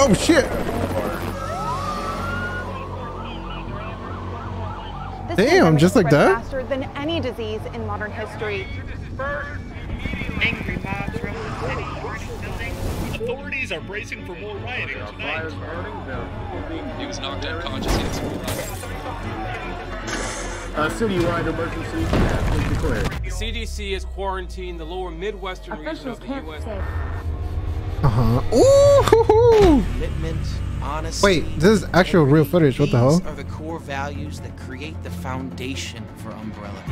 Oh shit! This Damn, just like that? Faster than any disease in modern history. Angry mobs roam the city, burning buildings. Authorities are bracing for more rioting tonight. He was knocked unconscious. He had some A citywide emergency has been declared. The CDC has quarantined the lower Midwestern region of the U.S. Uh huh. Ooh. hoo, hoo. Commitment, honesty. Wait, this is actual real footage. What the These hell? are the core values that create the foundation for Umbrella.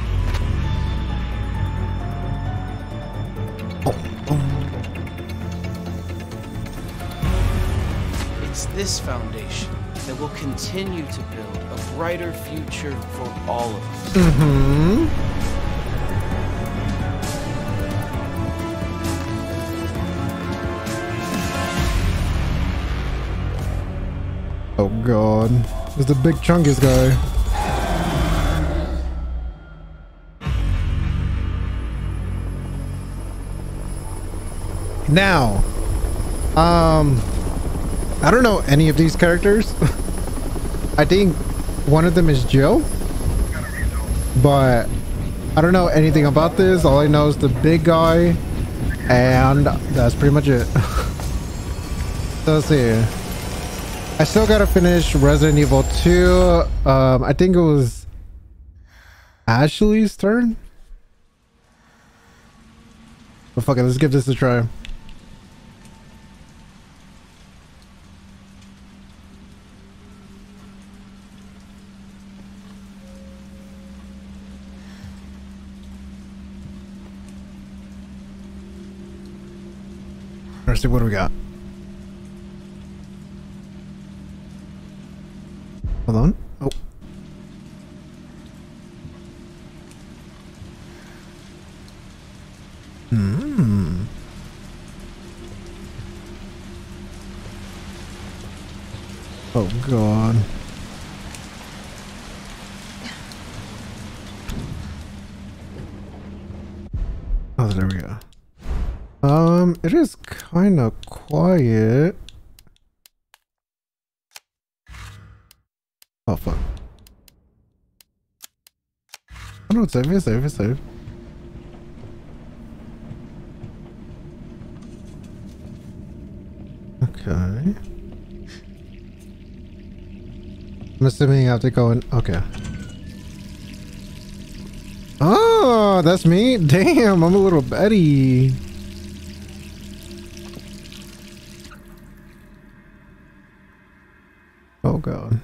It's this foundation that will continue to build a brighter future for all of us. Mm-hmm. Oh god. There's the big chunkiest guy. Now, um, I don't know any of these characters. I think one of them is Joe, but I don't know anything about this. All I know is the big guy, and that's pretty much it. let's see. I still gotta finish Resident Evil 2. Um, I think it was Ashley's turn. But fuck it, let's give this a try. Let's see what do we got. Hold on. Oh. Hmm. Oh god. Oh, there we go. Um, it is kind of quiet. Okay. I'm assuming I have to go in. Okay. Oh, that's me? Damn, I'm a little Betty. Oh, God.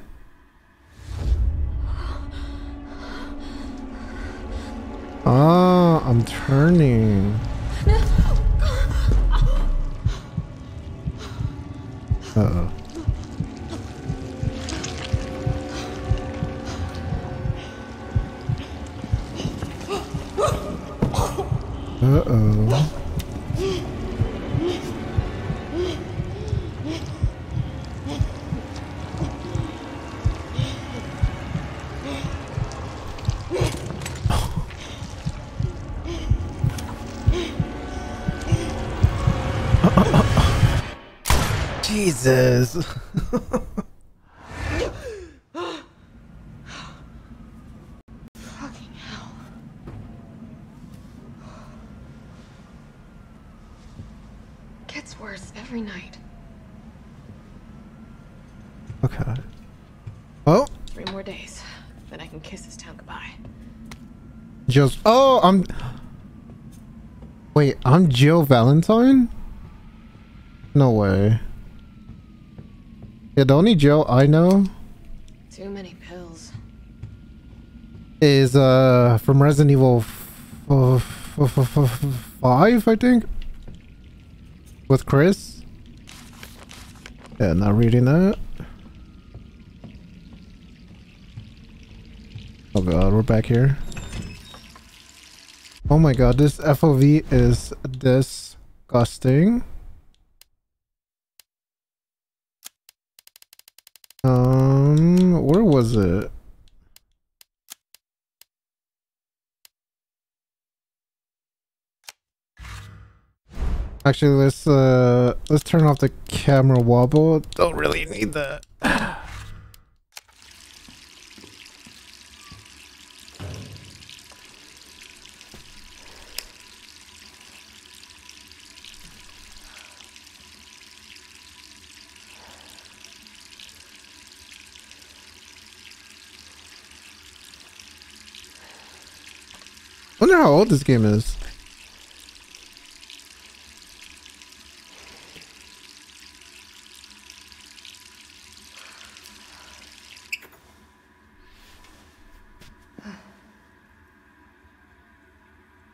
Ah, I'm turning. Uh-oh. Uh-oh. Jesus. Fucking hell. Gets worse every night. Okay. Oh, Three more days. Then I can kiss this town goodbye. just oh, I'm. Wait, I'm Jill Valentine. No way. Yeah, the only Jill I know Too many pills. is uh from Resident Evil five, I think, with Chris. Yeah, not reading that. Oh god, we're back here. Oh my god, this FOV is disgusting. Um, where was it? Actually, let's uh let's turn off the camera wobble. Don't really need that. Wonder how old this game is.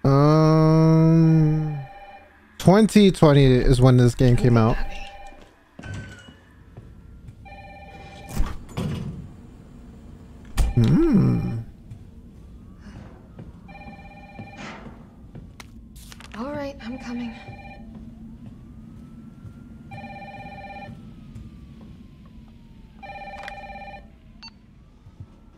Um, 2020 is when this game came out. Hmm. All right, I'm coming.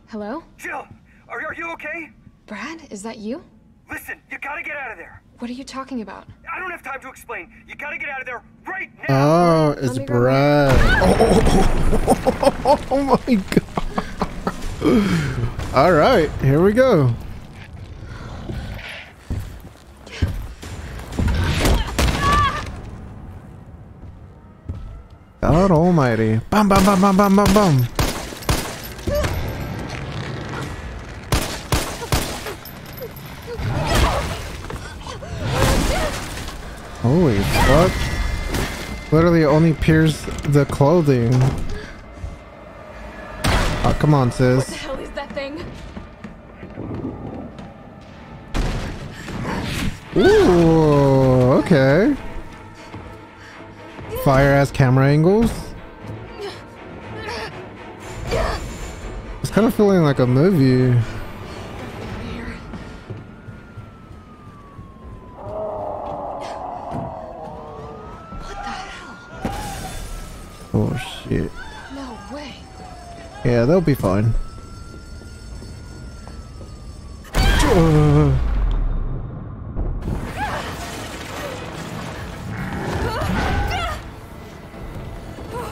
Hello? Jill, are, are you okay? Brad, is that you? Listen, you gotta get out of there. What are you talking about? I don't have time to explain. You gotta get out of there right now. Oh, it's me grab Brad. Oh, oh my god. All right, here we go. God almighty. Bum, bum, bum, bum, bum, bum, bum. Fuck. Literally only pierce the clothing. Oh, come on, sis. What the hell is that thing? Ooh, okay. Fire ass camera angles. It's kind of feeling like a movie. Yeah, they'll be fine.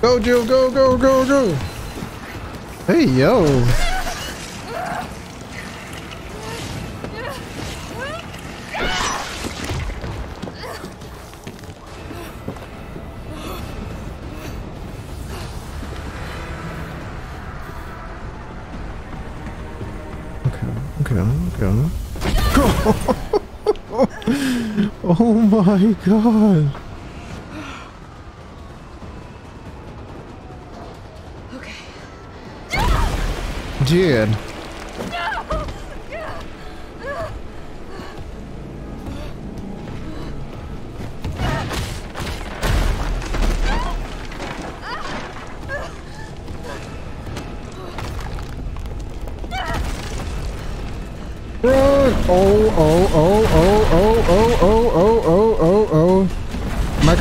Go, Jill, go, go, go, go. Hey, yo. My god. Okay. Jid.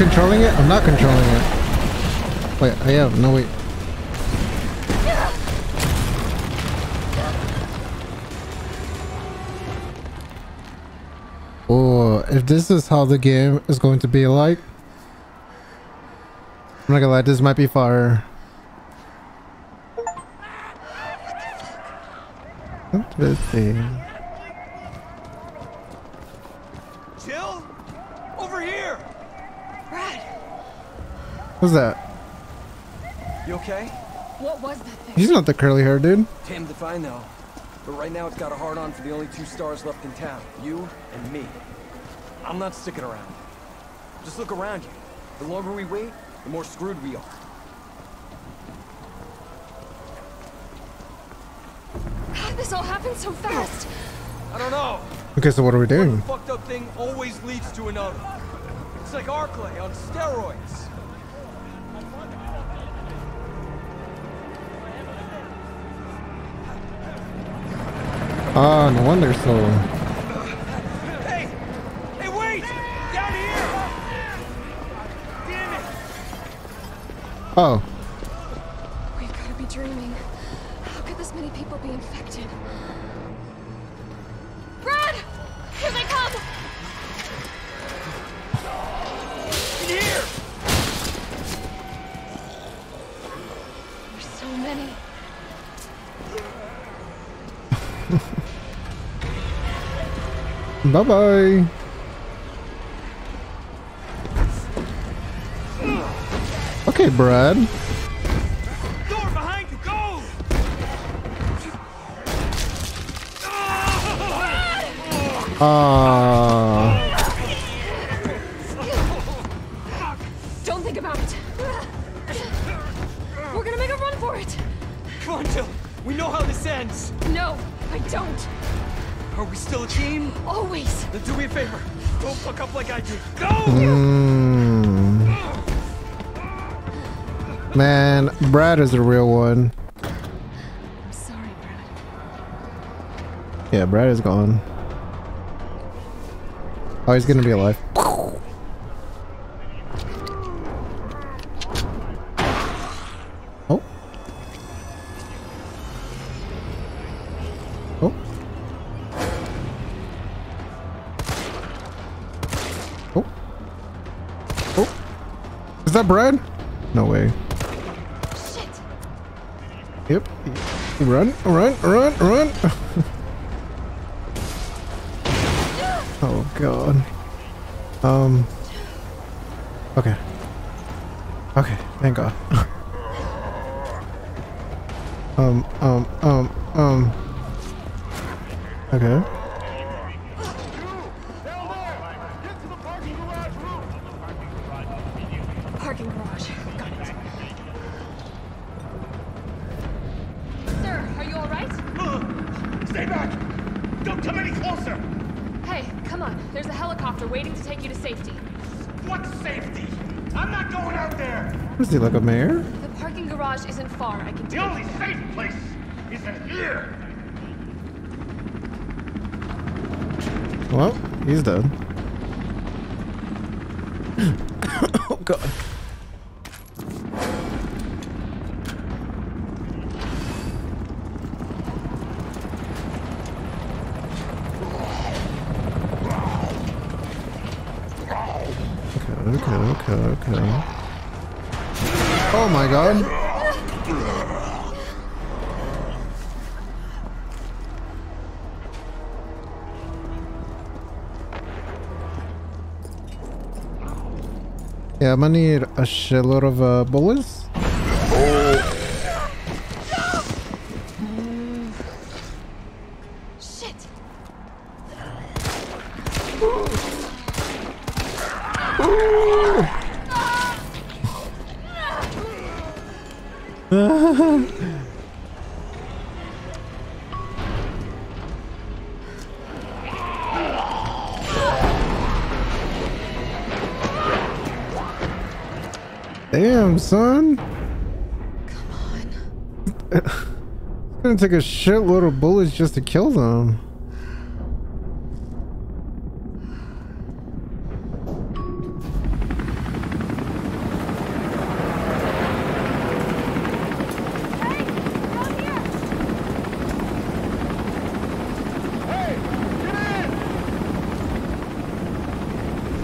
Controlling it? I'm not controlling it. Wait, oh I am. No, wait. Oh, if this is how the game is going to be like, I'm not gonna lie, this might be fire. Interesting. What's that? You okay? what was that thing? He's not the curly hair dude. Damned if I know. But right now it's got a hard on for the only two S.T.A.R.S. left in town. You and me. I'm not sticking around. Just look around you. The longer we wait, the more screwed we are. How did this all happen so fast? I don't know. Okay, so what are we doing? One fucked up thing always leads to another. It's like Arklay on steroids. Ah, no wonder so. Hey! Hey, wait! Down here! Damn it! Oh, Bye bye. Okay, Brad. Door behind you, go! Ah. Don't think about it. We're gonna make a run for it. Come on, Jill. We know how this ends. No, I don't. Are we still a team? Always. Then do me a favor. Don't fuck up like I did. Go! Mm. Man, Brad is a real one. I'm sorry, Brad. Yeah, Brad is gone. Oh, he's gonna be alive. That Brad? No way. Shit. Yep. Run, run, run, run. Parking garage. Got it. Sir, are you alright? Stay back! Don't come any closer! Hey, come on. There's a helicopter waiting to take you to safety. What safety? I'm not going out there! Is he like a mayor? The parking garage isn't far. I can tell. The only safe place is in here! Well, he's dead. oh god. Okay, okay, okay, okay. God. Yeah, I'm gonna need a shitload of uh, bullets. Damn, son. Come on. It's gonna take a shitload of bullets just to kill them.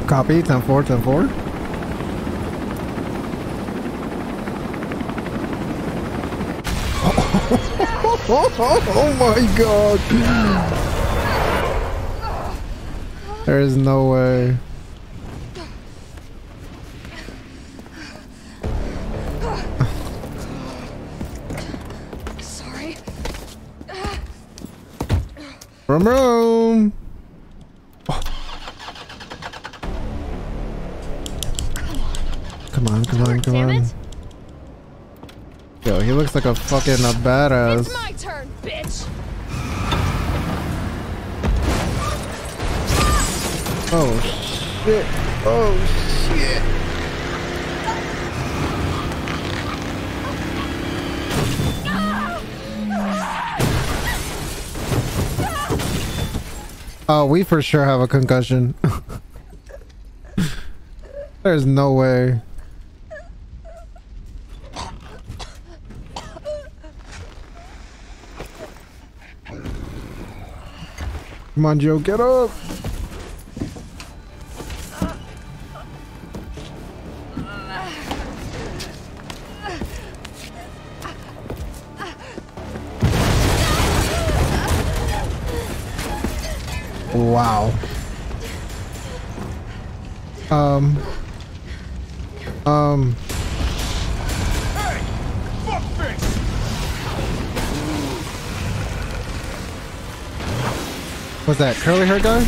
Copy, 10-4, 10-4. oh my god. There is no way. Sorry. From Rome. Oh. Come on, come on, come on. He looks like a fucking a badass. It's my turn, bitch. Oh shit. Oh shit. Oh, we for sure have a concussion. There's no way. Come on, Joe, get up! Wow. Um. Um. What's that? Curly hair guy?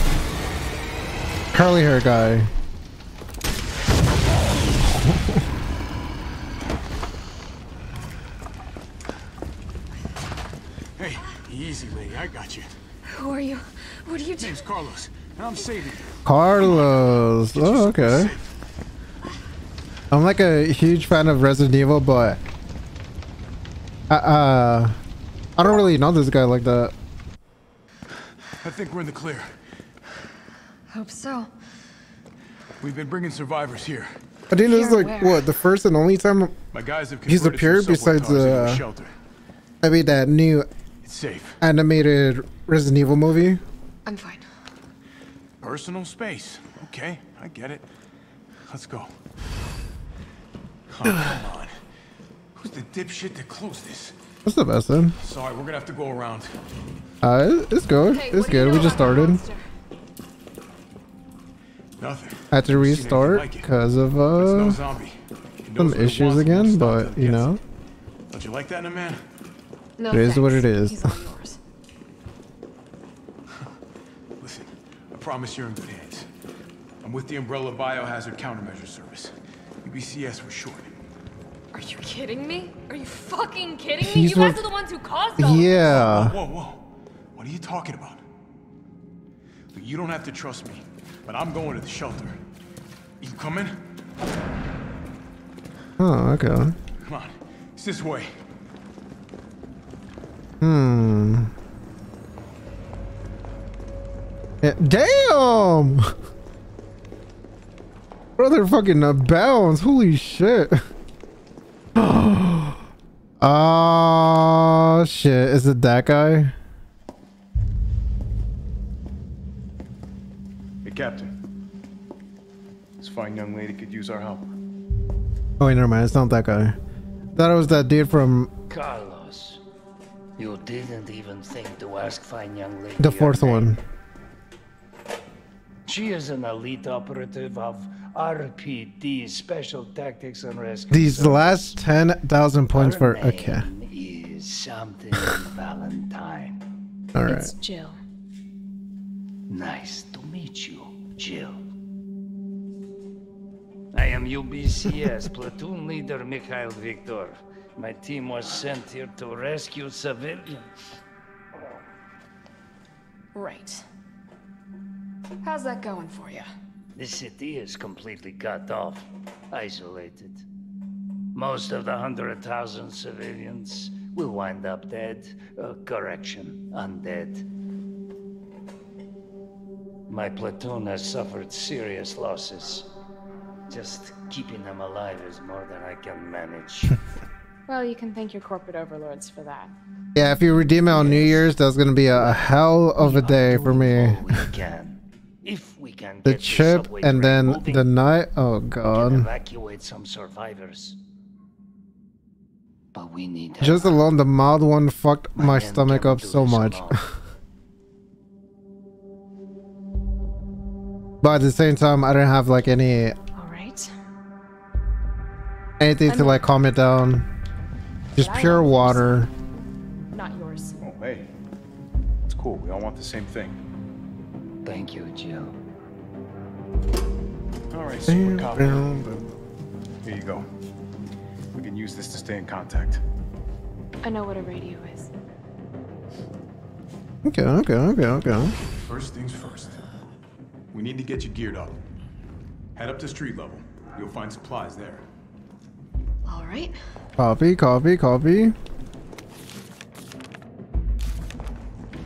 Curly hair guy. Hey, easy, lady. I got you. Who are you? What are you doing? Name's Carlos, and I'm saving you. Carlos. Oh, okay. I'm like a huge fan of Resident Evil, but uh, uh I don't really know this guy like that. I think we're in the clear. Hope so. We've been bringing survivors here. I think this is like where? what the first and only time My guys have He's appeared besides, cars into a uh, shelter. I mean that new It's safe. animated Resident Evil movie. I'm fine. Personal space. Okay, I get it. Let's go. Oh, come on. Who's the dipshit that closed this? That's the best then. Sorry, we're gonna have to go around. Uh, it- it's good. Hey, it's what you good. know We just started. Nothing. I had to Seen anything restart like because of It's no uh zombie. He knows some issues again, but you know. it. Don't you like that in a man? No It is what thanks. it is. He's all. Listen, I promise you're in good hands. I'm with the Umbrella Biohazard Countermeasure Service. UBCS for short. Are you kidding me? Are you fucking kidding me? He's you guys are the ones who caused all this. Yeah. Whoa, whoa. What are you talking about? Look, you don't have to trust me, but I'm going to the shelter. You coming? Oh, okay. Come on. It's this way. Hmm. Yeah, damn! Brother fucking uh, bounds. Holy shit. Ah, shit. Is it that guy? Hey, Captain. This fine young lady could use our help. Oh, wait, never mind. It's not that guy. Thought it was that dude from Carlos, you didn't even think to ask fine young lady. the fourth one. She is an elite operative of RPD Special Tactics and Rescue. These Service. last 10,000 points Her for. name Okay. is something Valentine. Alright. It's Jill. Nice to meet you, Jill. I am UBCS platoon leader Mikhail Victor. My team was sent here to rescue civilians. Right. How's that going for you? The city is completely cut off, isolated. Most of the hundred thousand civilians will wind up dead. Uh, correction, undead. My platoon has suffered serious losses. Just keeping them alive is more than I can manage. Well, you can thank your corporate overlords for that. Yeah, if you redeem it on New Year's, that's gonna be a hell of a day for me. we can. If we can The chip subway and then moving, the night. Oh god. evacuate some survivors. But we need Just help. alone, the mild one fucked my men stomach up so much. alone. but at the same time, I don't have like any All right. anything to I'm- like calm it down. Just pure water. Not yours. Oh, hey. It's cool. We all want the same thing. Thank you, Jill. All right, super copy. Here you go. We can use this to stay in contact. I know what a radio is. Okay, okay, okay, okay. First things first. We need to get you geared up. Head up to street level. You'll find supplies there. All right. Copy, copy, copy.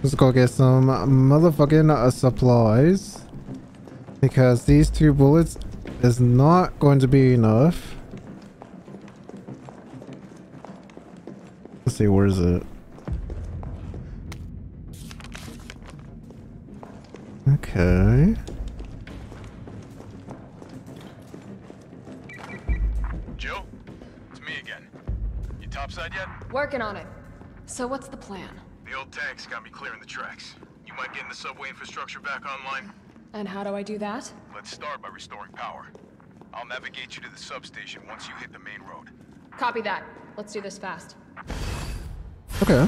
Let's go get some motherfucking uh, supplies. Because these two bullets is not going to be enough. Let's see, where is it? Okay. Jill? It's me again. You topside yet? Working on it. So what's the plan? The old tanks got me clearing the tracks. You mind getting the subway infrastructure back online? And how do I do that? Let's start by restoring power. I'll navigate you to the substation once you hit the main road. Copy that. Let's do this fast. Okay.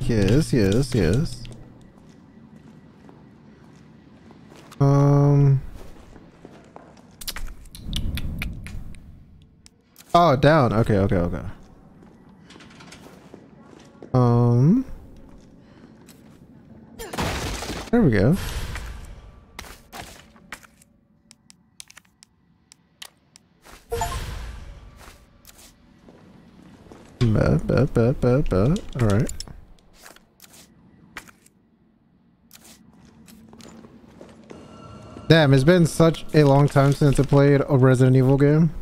Yes, yes, yes. Um. Oh, down. Okay, okay, okay. Um. There we go. Alright. Damn, it's been such a long time since I played a Resident Evil game.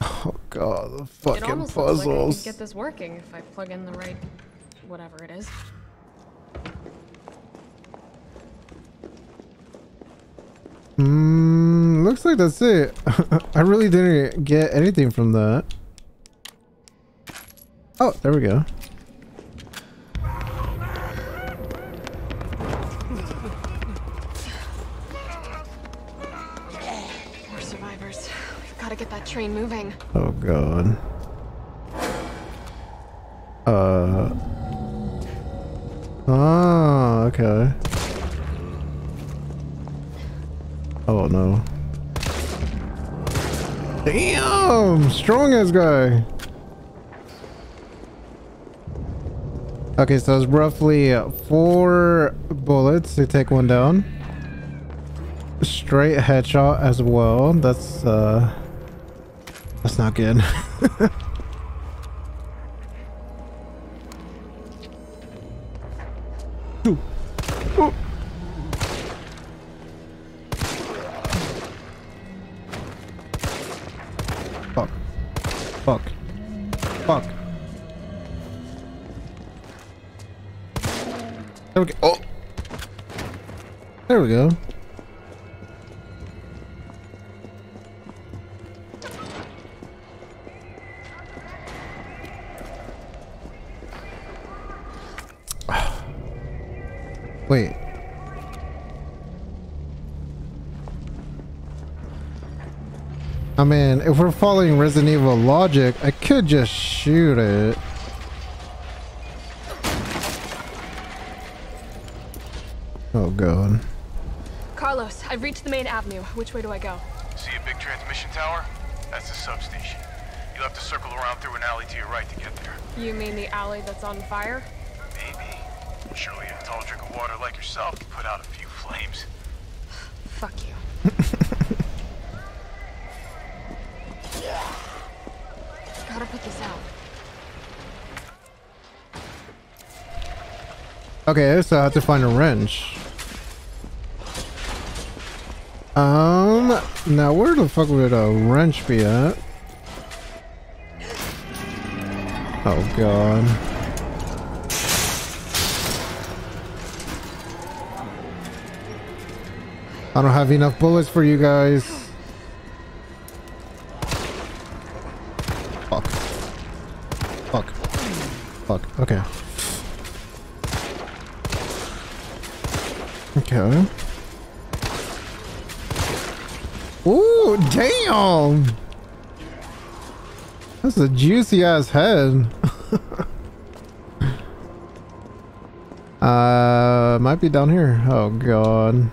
Oh god, the it fucking almost looks like I puzzles. could get this working if I plug in the right whatever it is. Hmm, looks like that's it. I really didn't get anything from that. Oh, there we go. More survivors. We've got to get that train moving. Oh god. Uh. Ah, okay. Strong ass guy. Okay, so it's roughly four bullets to take one down. Straight headshot as well. That's uh that's not good. mean, if we're following Resident Evil logic, I could just shoot it. Oh god. Carlos, I've reached the main avenue. Which way do I go? See a big transmission tower? That's the substation. You'll have to circle around through an alley to your right to get there. You mean the alley that's on fire? Maybe. Surely a tall drink of water like yourself can put out a few flames. Fuck you. Gotta put this out. Okay, so I have to find a wrench. Um, now where the fuck would a wrench be at? Oh god. I don't have enough bullets for you guys. That's a juicy ass head. uh, might be down here. Oh god.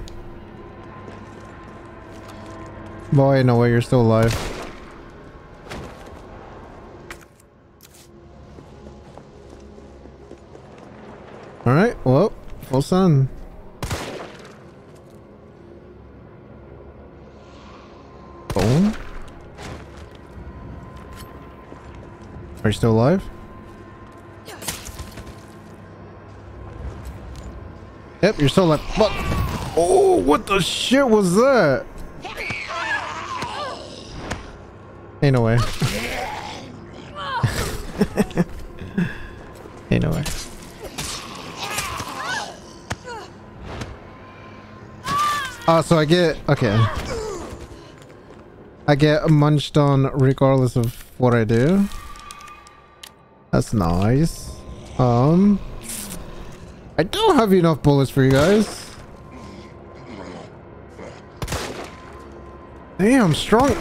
Boy, no way, you're still alive. Alright, well, full sun. Are you still alive? Yep, you're still alive. Oh, what the shit was that? Ain't no way. Ain't no way. Oh, so I get okay. I get munched on regardless of what I do. That's nice. Um, I don't have enough bullets for you guys. Damn, strong.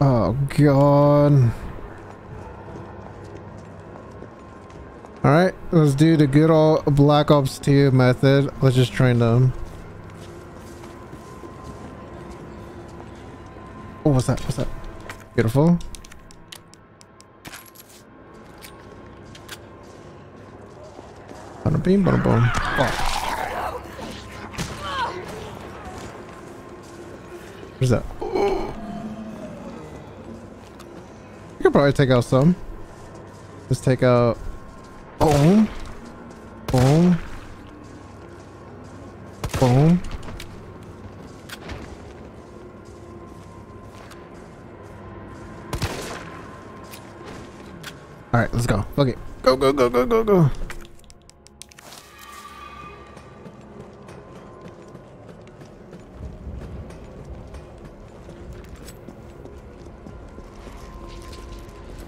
Oh, God. Alright, let's do the good old Black Ops 2 method. Let's just train them. Oh, what's that? What's that? Beautiful. Bada beam, bada boom. Oh. What's that? You could probably take out some. Let's take out. Boom. Boom. Boom. Alright, let's go. Okay. Go, go, go, go, go, go.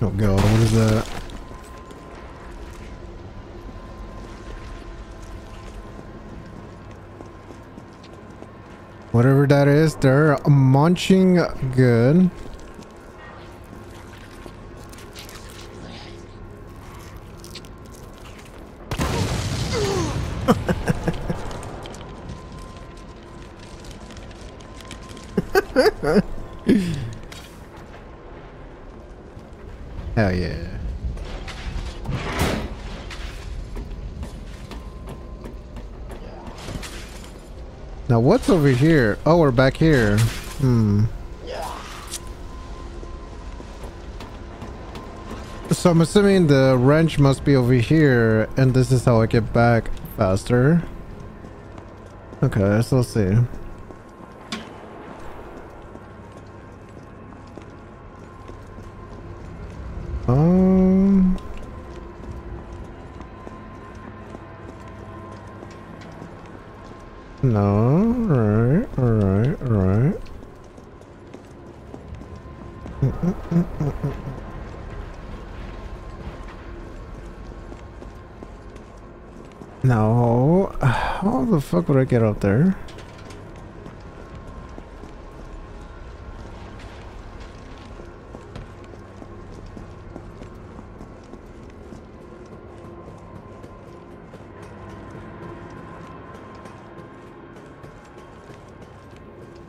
Oh god, what is that? Whatever that is, they're munching good. What's over here? Oh, we're back here. Hmm. So I'm assuming the wrench must be over here, and this is how I get back faster. Okay, so let's see. Um. No, How the fuck would I get up there?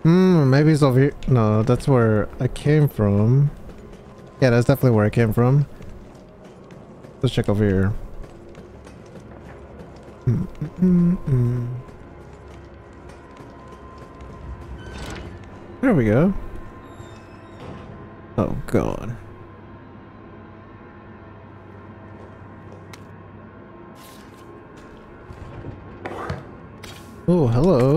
Hmm, maybe it's over here. No, that's where I came from. Yeah, that's definitely where I came from. Let's check over here. There we go. Oh god. Oh, hello.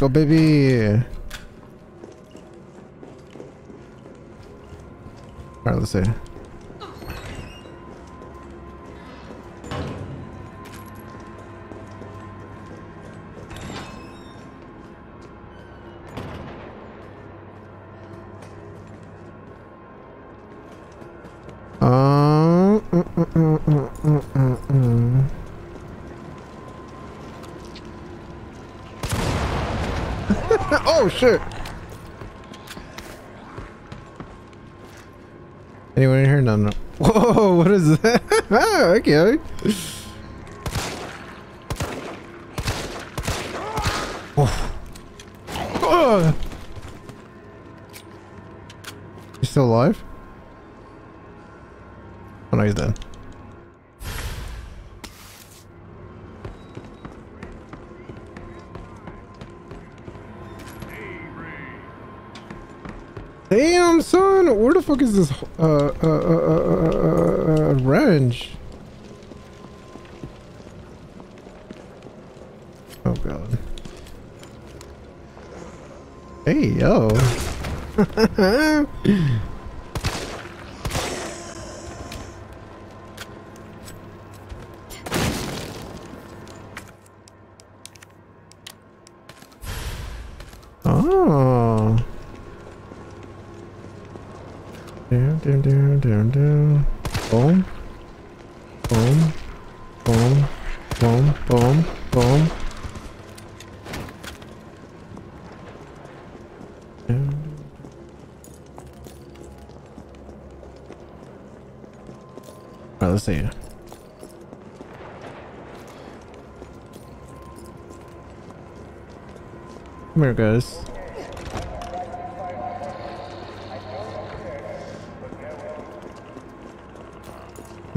Let's go, baby. All right, let's see. Um, mm, mm, mm, mm, mm, mm, mm. Oh shit! Anyone in here? No, no. Whoa! What is that? ah, okay. Oh. Oh. You still alive? Oh no, he's dead. Fuck is this uh uh uh uh uh, uh, uh wrench? Oh god. Hey, yo. oh. Down, down, down, down. Boom. Boom. Boom. Boom. Boom. Boom. Alright, let's see. Come here, guys.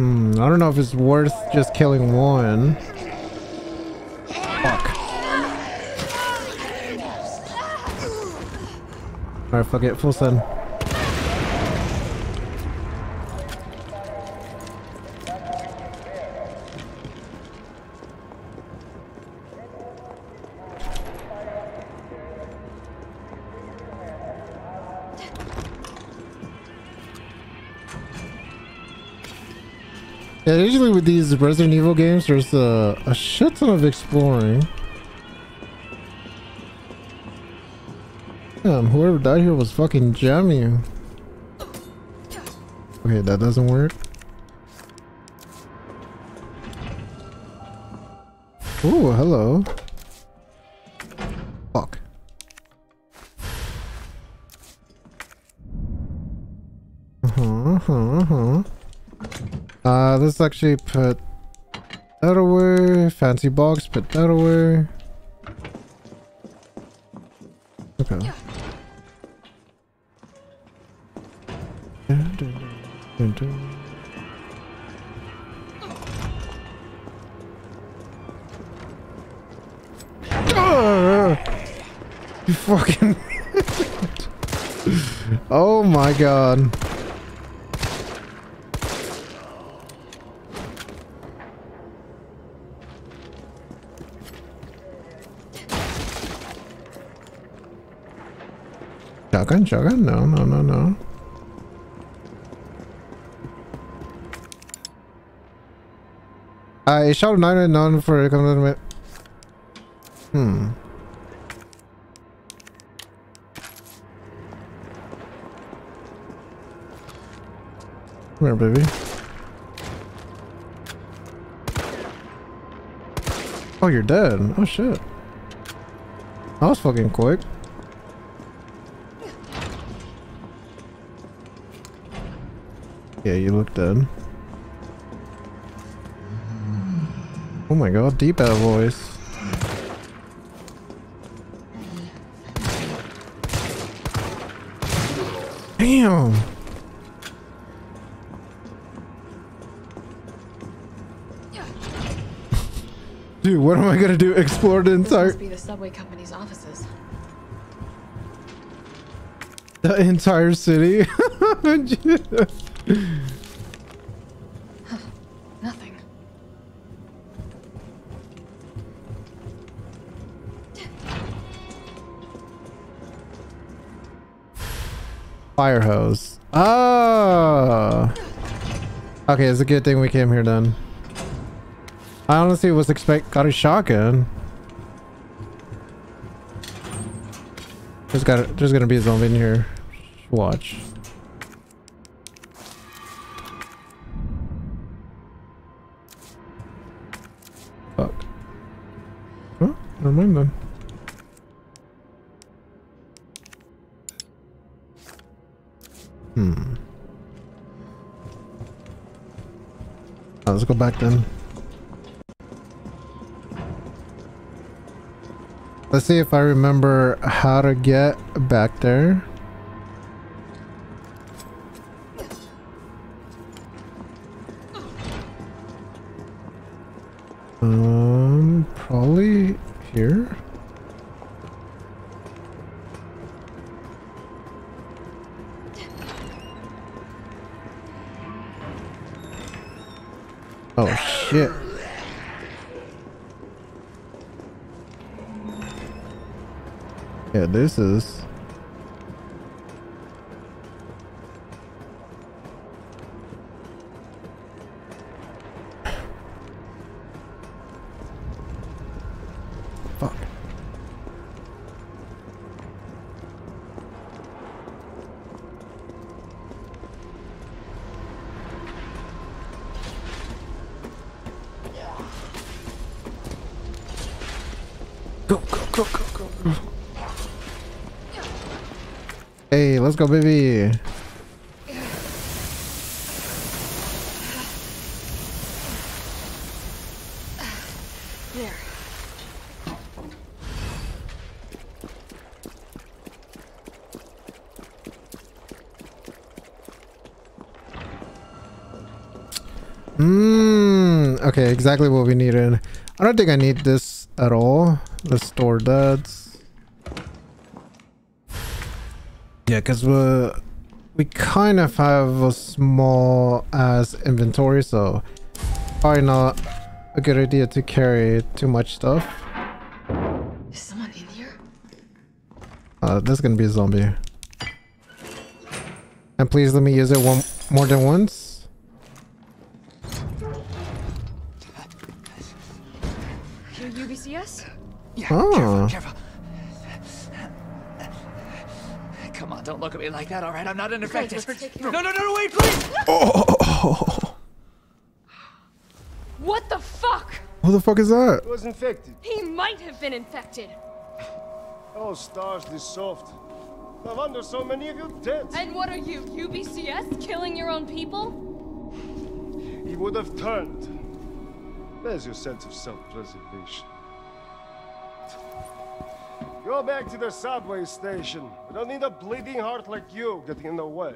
Hmm, I don't know if it's worth just killing one. Fuck. Alright, fuck it, full send. Yeah, usually with these Resident Evil games, there's a, a shit ton of exploring. Damn, whoever died here was fucking jamming. Okay, that doesn't work. Ooh, hello. Actually put that away. Fancy box, put that away. Okay. Dun, dun, dun, dun. You fucking... oh my god. No, no, no, no. I shot 999 for a Hmm. Come here, baby. Oh, you're dead. Oh, shit. That was fucking quick. Yeah, you look dead. Oh my god, deep out voice. Damn! Dude, what am I gonna do? Explore the entire Must be the subway company's offices. the entire city? Oh, nothing. Fire hose. Oh! Okay, it's a good thing we came here then. I honestly was expect got a shotgun. There's got there's gonna be a zombie in here. Watch. Back then. Let's see if I remember how to get back there. Yeah, this is let's go, baby. There. Mmm. Okay, exactly what we needed. I don't think I need this at all. Let's store that. Yeah, because we we kind of have a small ass inventory, so probably not a good idea to carry too much stuff. Is someone in here? Uh, this is gonna be a zombie. And please let me use it one more than once. Your UBCS? oh. Come on, don't look at me like that, all right? I'm not unaffected. no, no, no, no, wait, please! Oh, oh, oh, oh, What the fuck? who the fuck is that? He was infected. He might have been infected. Oh, S.T.A.R.S, this soft. No wonder so many of you dead. And what are you, UBCS? Killing your own people? He would have turned. There's your sense of self-preservation. Go back to the subway station. We don't need a bleeding heart like you getting in the way.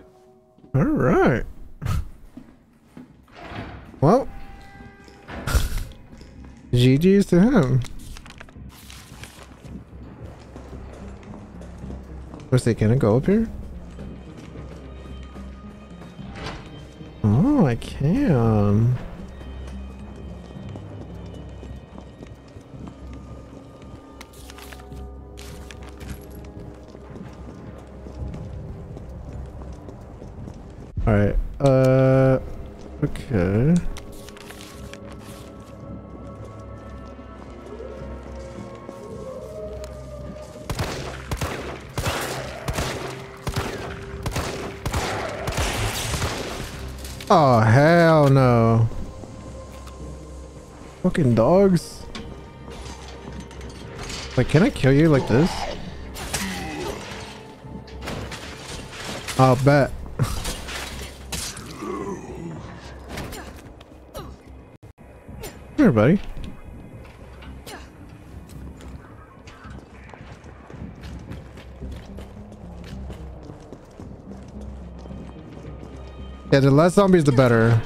All right. Well, GG's to him. Was they gonna go up here? Oh, I can. All right. Uh. Okay. Oh hell no! Fucking dogs. Like, can I kill you like this? I'll bet. Here, buddy. Yeah, the less zombies, the better.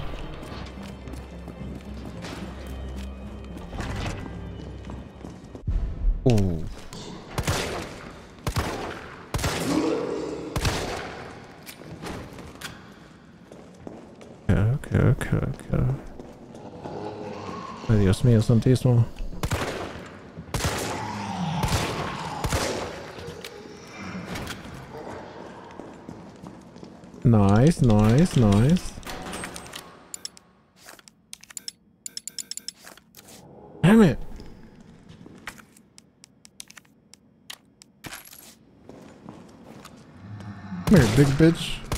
Mío, santísimo. Nice, nice, nice. Damn it. Come here, big bitch.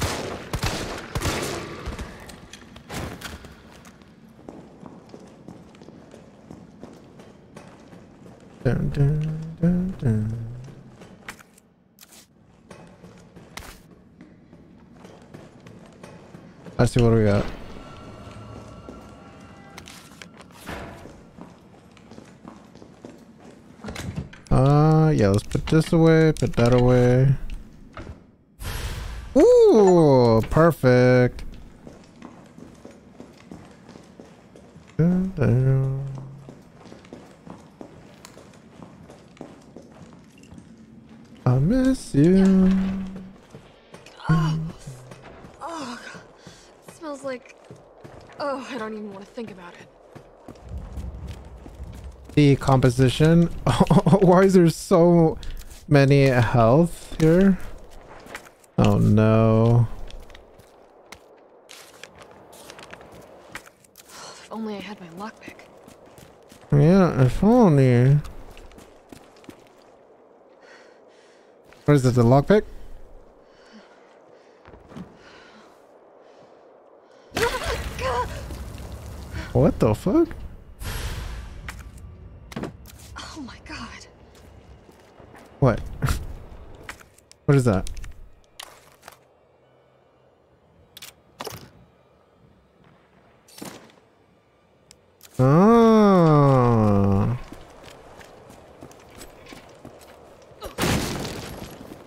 Dun, dun, dun. Let's see what we got. Uh, yeah, let's put this away, put that away. Ooh, perfect. Decomposition. Why is there so many health here? Oh no. If only I had my lockpick. Yeah, if only. What is it, the lockpick? What the fuck? What is that? Ah.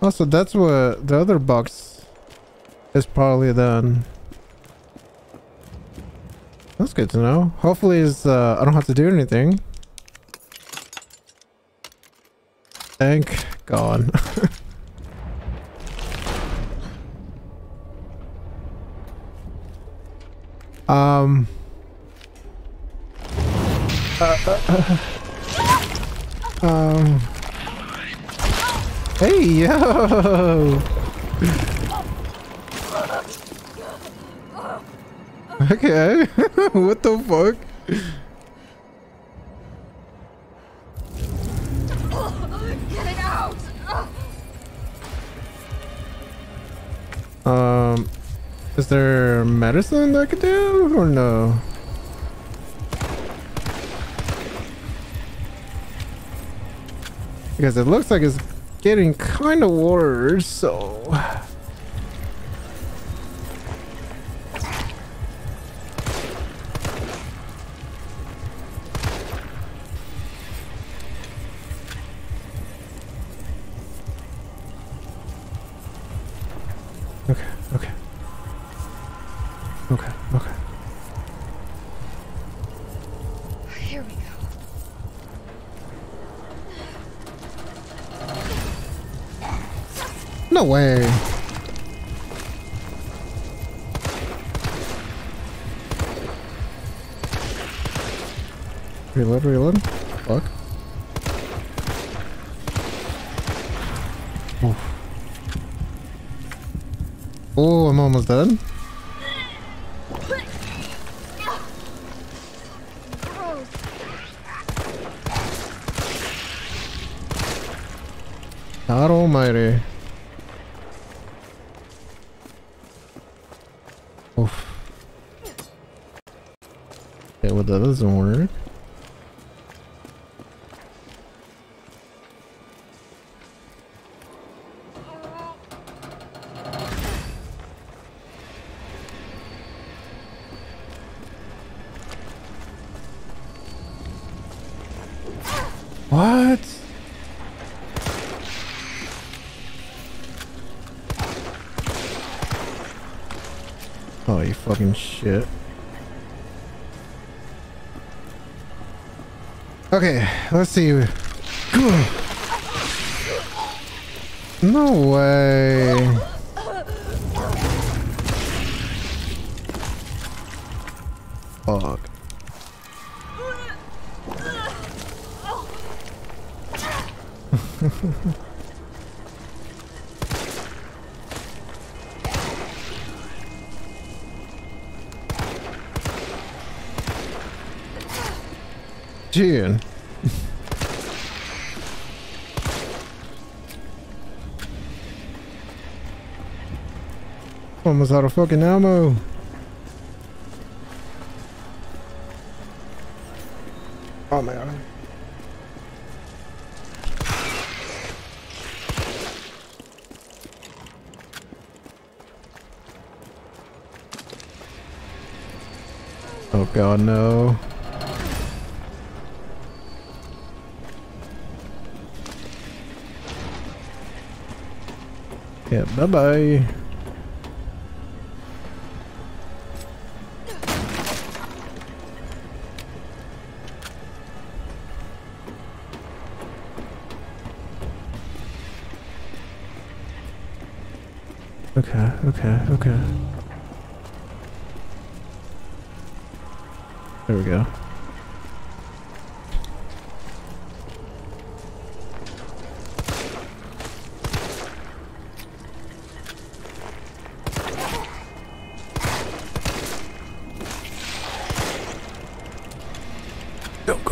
Also, that's what the other box is probably done. That's good to know. Hopefully, is uh, I don't have to do anything. Thank God. um. Uh, uh, uh, um. Hey yo. Okay. what the fuck? Is there medicine I could do or no? Because it looks like it's getting kind of worse, so... No way. Reload, reload. Fuck. Oh, I'm almost dead. God almighty. Oof. Okay, well that doesn't work. What? Oh, you fucking shit. Okay, let's see. No way. Fuck. June. Almost out of fucking ammo. Oh my god. Oh god, no. Yeah, bye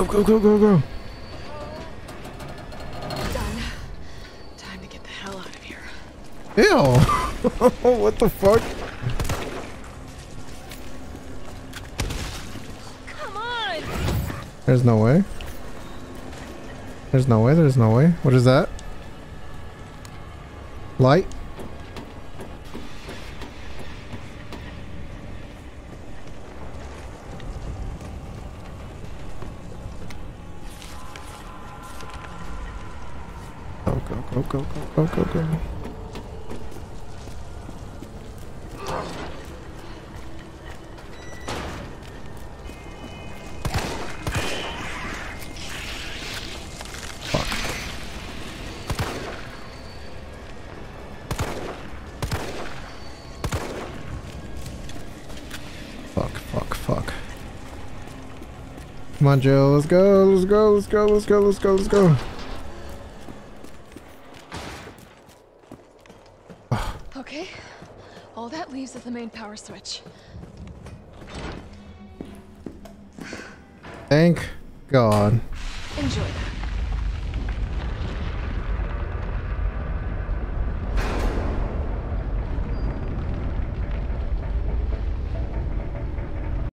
Go, go, go, go, go. Done. Time to get the hell out of here. Ew! what the fuck? Come on! There's no way. There's no way, there's no way. What is that? Light. On, Jill. Let's go. Let's go. Let's go. Let's go. Let's go. Let's go. Okay. All that leaves is the main power switch. Thank God.